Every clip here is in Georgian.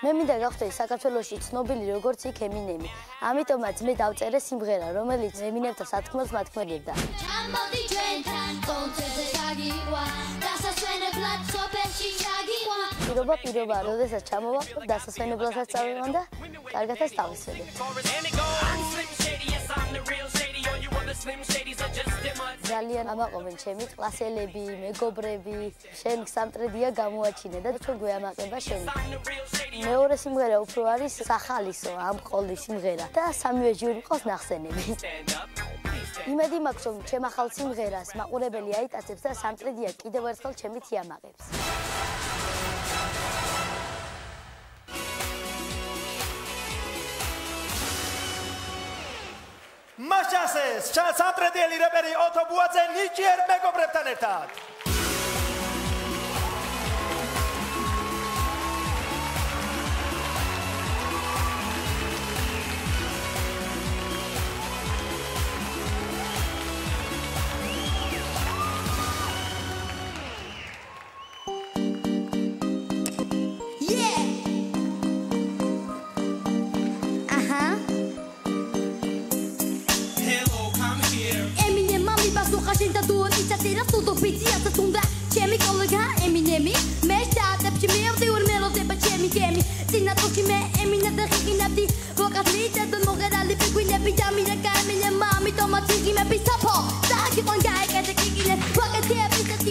მე მინდა გავხდე საქართველოსი ცნობილი როგორც იქ ემინემი. ამიტომაც მე დავწერე სიმღერა, რომელიც ემინემთან სათქმელს მათქმელებდა. ჩამოდი ჩვენთან კონცერტზე გაგიყვა, დასასვენებლად სოფელში გაგიყვა. პირობა პირობა, როდესაც ჩამოვა, დასასვენებლადაც წავიდნენ და კარგათაც თავისები. ძალიან ამაყობენ ჩემი კლასელები, მეგობრები, შენ სამტრედია გამოაჩინე და ჩვენ გვეამაყება შენი. მეორე სიმღერა უფრო არის სახალისო, ამ ყოლი სიმღერა და სამივე ჯური ყავს ნახსენები. იმედი მაქვს რომ ჩემ ახალ სიმღერას მაყურებელი აიტაცებს და სამტრედია კიდევ ერთხელ ჩემით იამაყებს. მაშასეს, ჩა სამტრედიელი რეპერი ოტო ბუაძე ნიჭიერ მეგობრებთან ერთად. წერა სულტო პიციას თუნდა ჩემი კოლეგა ემინემი. მე შტატებში მივდივარ მელოდება ჩემი გემი. წინა თოქი მე ემინა და ხინაბდი ვოკალი და მოგერალი პიგვინები და მინა გამინე მამი ტომატი მე პისაფო საგი ყონ გაიკეთე კიკინე ვაკეთე პიცეთი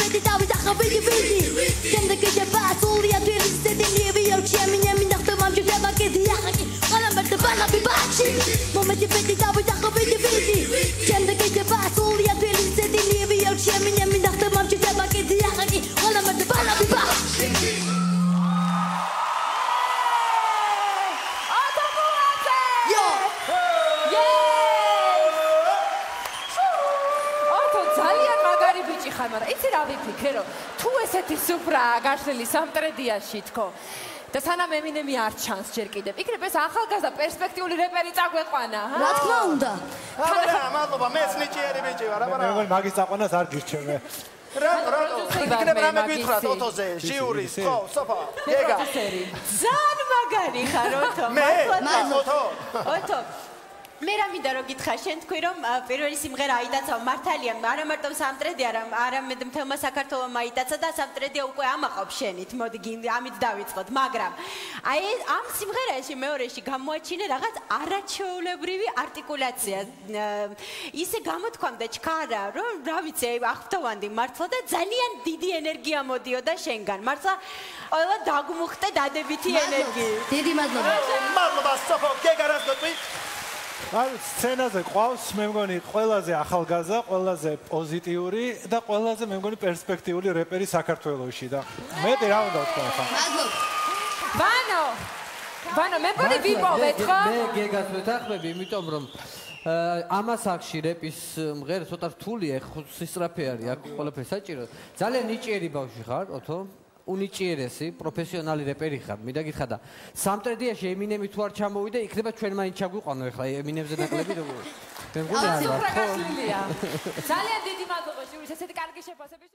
პეტი დავიდა ხო ხარ, მაგრამ იცი რა ვიფიქრე, რომ თუ ესეთი სუფრაა გაშლილი სამტრედიაში თქო, და სანამ ემინემი არ ჩანს ჯერ კიდევ. იქნებ ეს ახალგაზრდა პერსპექტიული რეპერი წაგვეყვანა, ჰა? რა თქმა უნდა. რა, მადლობა, მე სნიჭიერი ბიჭი ვარ, აბა რა. მე მეგონი მაგის წაყვანას არ გირჩევ. რა, რა, იქნებ რა მე გითხრათ ოტოზე, ჟიურის, ხო, სოფა, ეგა. ზან მაგარი ხარ ოტო. მე, ოტო. ოტო. მე რა მინდა რომ გითხრა შენ თქვი რომ პირველი სიმღერა აიტაცა მართალია არა მარტო სამტრედი არა არამედ მთელმა საქართველოს აიტაცა და სამტრედია უკვე ამაყობს შენით მოდი ამით დავიწყოთ მაგრამ აი ამ სიმღერაში მეორეში გამოაჩინე რაღაც არაჩვეულებრივი არტიკულაცია. ისე გამოთქვამდა ჩქარა რომ რა ვიცი აი ახტოვანდი მართლა და ძალიან დიდი ენერგია მოდიოდა შენგან. მართლა ყველა დაგმუხტე დადებითი ენერგია დიდი მადლობა. მადლობა სოფო გეგარას გეტყვი აი სცენაზე ყავს მე მგონი ყველაზე ახალგაზრდა, ყველაზე პოზიტიური და ყველაზე მე მგონი პერსპექტიული რეპერი საქართველოსში და მე რა უნდა ვთქვა ახლა? მადლობა. ვანო. ვანო მე მგონი ვიპოვეთ ხო? მე გეგას ვეთახმები, იმიტომ რომ ამას აქში რეპის მღერა ცოტა რთულია, ხო სისტრაფე არის, აქ ყველაფერი საჭირო. ძალიან ნიჭიერი ბავშვი ხარ, ოთო? უნიჭიერესი პროფესიონალი რეპერი ხარ. მინდა გითხრა და სამტრედიაში ემინემი თუ არ ჩამოვიდა, იქნება ჩვენ მაინც ჩაგვიყვანო ახლა ემინემზე ნაკლები როგორ. მე მგონი არა. ძალიან დიდი მადლობა ჟურის, ესეთი კარგი შეფასების